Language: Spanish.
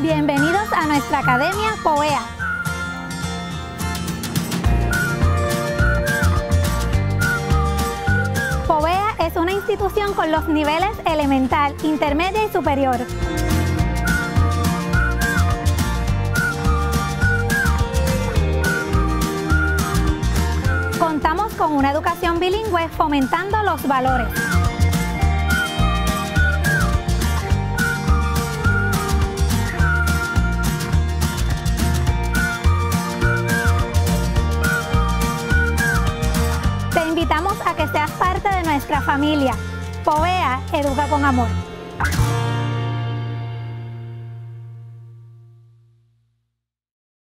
Bienvenidos a nuestra academia POEA. POEA es una institución con los niveles elemental, intermedia y superior. Contamos con una educación bilingüe fomentando los valores. Que seas parte de nuestra familia. POEA Educa con Amor.